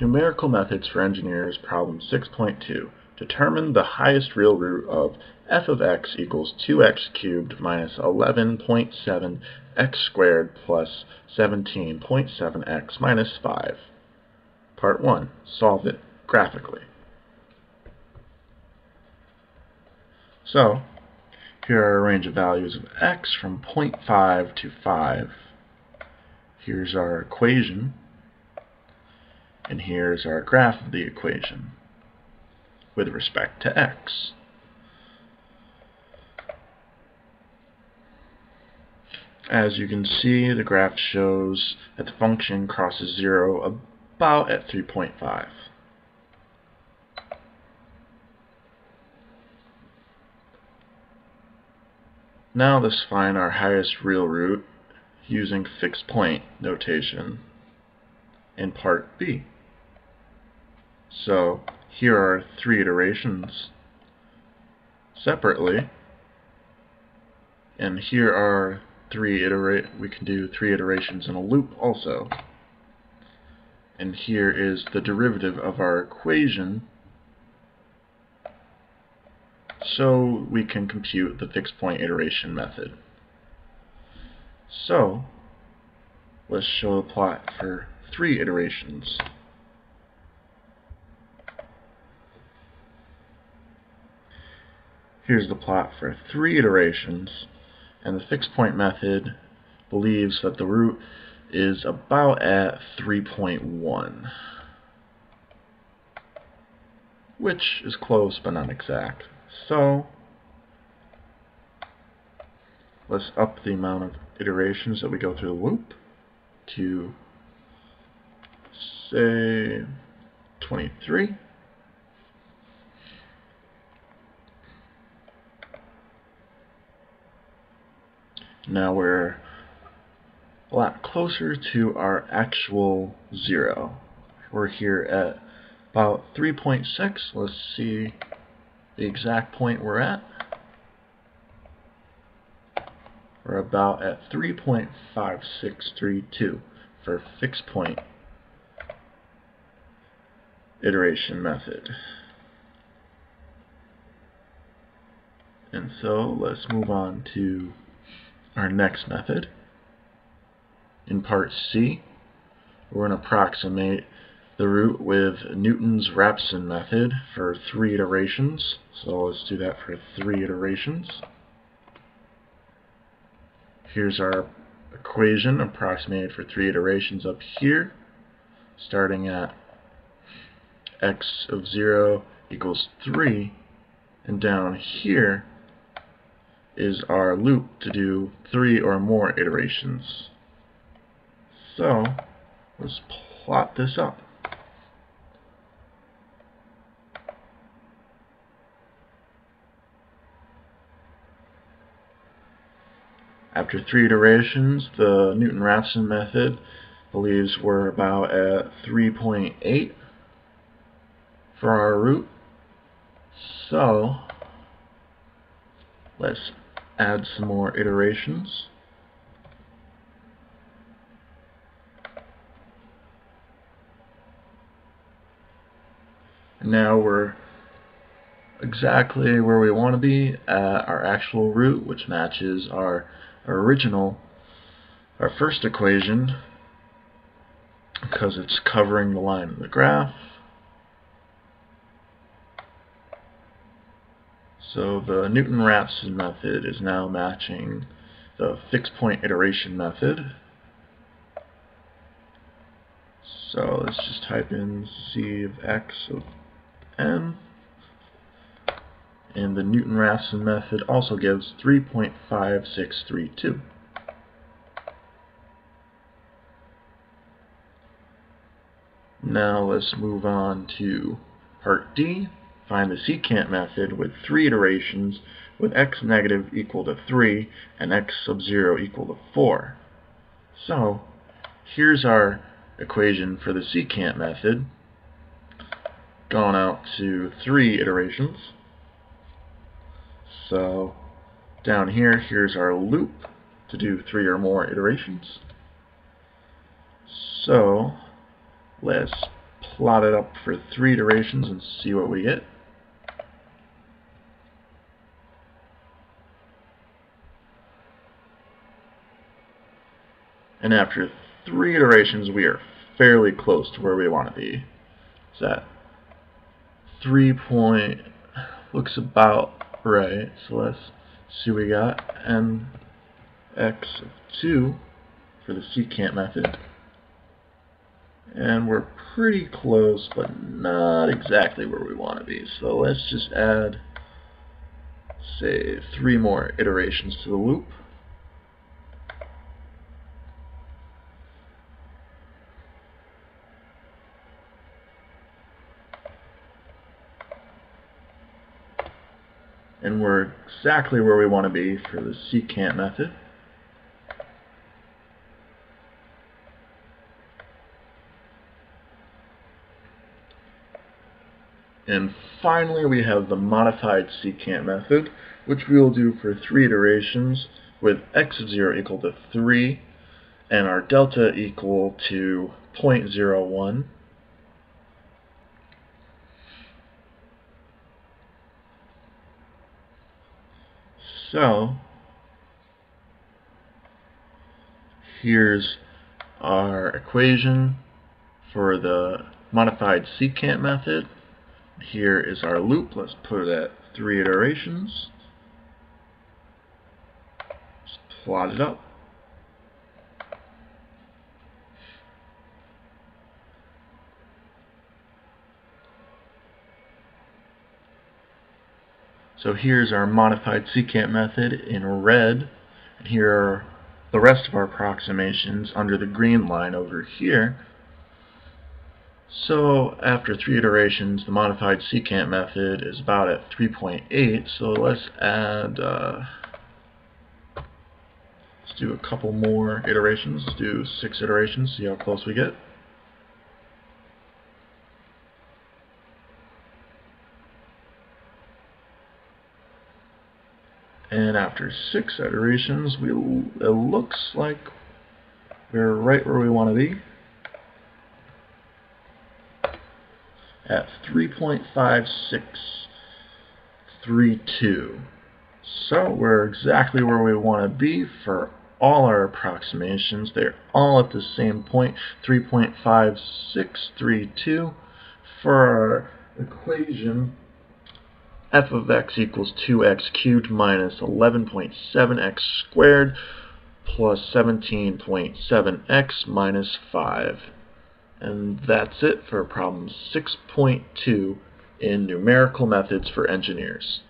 Numerical Methods for Engineers, Problem 6.2. Determine the highest real root of f of x equals 2x cubed minus 11.7 x squared plus 17.7x minus 5. Part 1. Solve it graphically. So, here are a range of values of x from 0.5 to 5. Here's our equation and here's our graph of the equation with respect to x. As you can see, the graph shows that the function crosses 0 about at 3.5. Now let's find our highest real root using fixed point notation in part B. So here are three iterations separately. And here are three iterate we can do three iterations in a loop also. And here is the derivative of our equation so we can compute the fixed point iteration method. So let's show a plot for three iterations. Here's the plot for three iterations, and the fixed point method believes that the root is about at 3.1, which is close but not exact. So, let's up the amount of iterations that we go through the loop to, say, 23. Now we're a lot closer to our actual zero. We're here at about 3.6. Let's see the exact point we're at. We're about at 3.5632 for fixed point iteration method. And so let's move on to our next method. In part C, we're going to approximate the root with Newton's Raphson method for three iterations. So let's do that for three iterations. Here's our equation approximated for three iterations up here, starting at x of 0 equals 3, and down here is our loop to do three or more iterations. So let's plot this up. After three iterations, the Newton-Raphson method believes we're about at 3.8 for our root. So let's add some more iterations. And now we're exactly where we want to be at our actual root, which matches our original, our first equation, because it's covering the line of the graph. So the Newton-Raphson method is now matching the fixed point iteration method. So let's just type in c of x of n. And the Newton-Raphson method also gives 3.5632. Now let's move on to part D, Find the secant method with three iterations with x negative equal to 3 and x sub 0 equal to 4. So, here's our equation for the secant method, gone out to three iterations. So, down here, here's our loop to do three or more iterations. So, let's plot it up for three iterations and see what we get. And after three iterations, we are fairly close to where we want to be. It's at 3 point, looks about right. So let's see we got. And x of 2 for the secant method. And we're pretty close, but not exactly where we want to be. So let's just add, say, three more iterations to the loop. And we're exactly where we want to be for the secant method. And finally, we have the modified secant method, which we will do for three iterations with x 0 equal to 3 and our delta equal to 0.01. So, here's our equation for the modified secant method. Here is our loop. Let's put it at three iterations. Just plot it up. So here's our modified secant method in red. And here are the rest of our approximations under the green line over here. So after three iterations, the modified secant method is about at 3.8. So let's add, uh, let's do a couple more iterations. Let's do six iterations, see how close we get. And after six iterations, we it looks like we're right where we want to be. At 3.5632. So we're exactly where we want to be for all our approximations. They're all at the same point, 3.5632 for our equation f of x equals 2x cubed minus 11.7x squared plus 17.7x minus 5. And that's it for problem 6.2 in numerical methods for engineers.